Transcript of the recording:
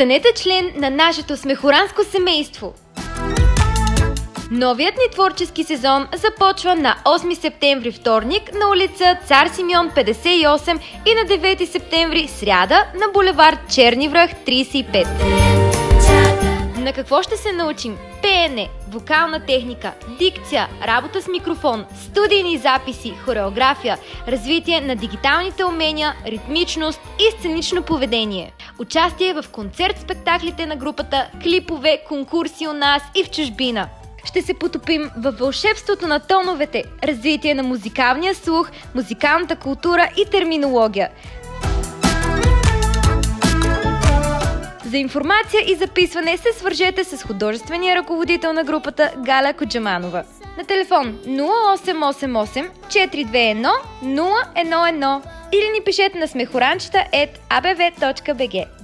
Станете член на нашето смехоранско семейство! Новият ни творчески сезон започва на 8 септември вторник на улица Цар Симеон 58 и на 9 септември сряда на булевард Черни връх 35. На какво ще се научим? Пеене, вокална техника, дикция, работа с микрофон, студийни записи, хореография, развитие на дигиталните умения, ритмичност и сценично поведение. Участие в концерт-спектаклите на групата, клипове, конкурси у нас и в чужбина. Ще се потопим във вълшебството на тоновете, развитие на музикалния слух, музикалната култура и терминология. За информация и записване се свържете с художествения ръководител на групата Галя Коджаманова. На телефон 0888 421 011 или ни пишете на смехоранчета.abv.bg.